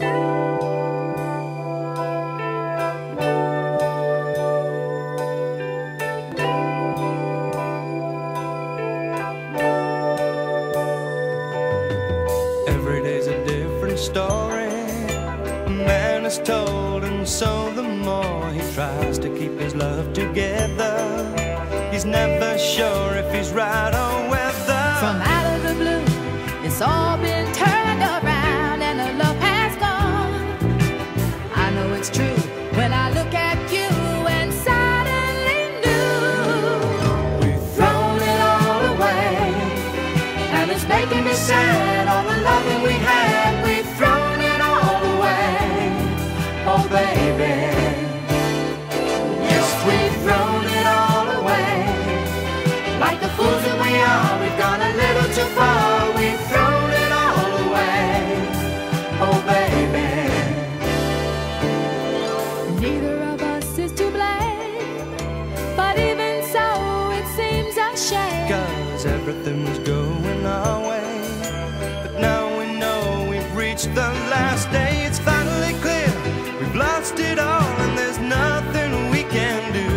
Every day's a different story. A man is told, and so the more he tries to keep his love together, he's never sure if he's right or whether. From out of the blue, it's all been turned gone a little too far. We've thrown it all away. Oh, baby. Neither of us is to blame. But even so, it seems a shame. Cause everything was going our way. But now we know we've reached the last day. It's finally clear. We've lost it all, and there's nothing we can do.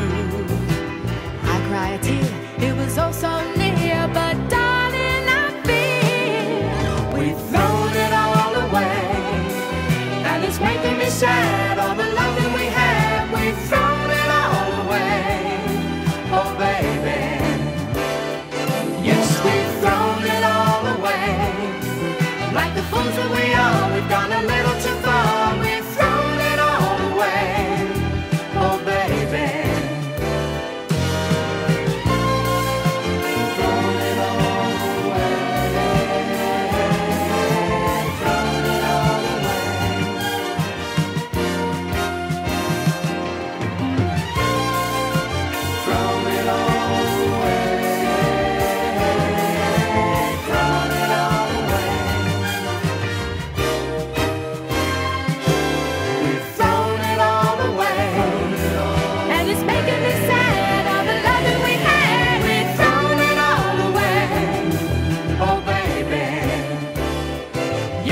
I cry a tear. It was oh so